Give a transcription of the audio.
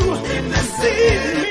in the sea.